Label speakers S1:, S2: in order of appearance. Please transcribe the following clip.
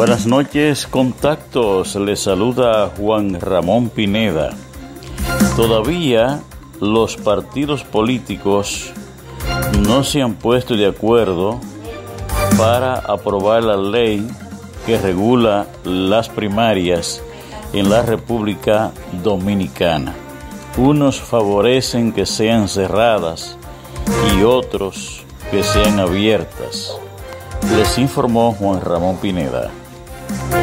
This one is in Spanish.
S1: Buenas noches, contactos. Les saluda Juan Ramón Pineda. Todavía los partidos políticos no se han puesto de acuerdo para aprobar la ley que regula las primarias en la República Dominicana. Unos favorecen que sean cerradas y otros que sean abiertas. Les informó Juan Ramón Pineda. Bye.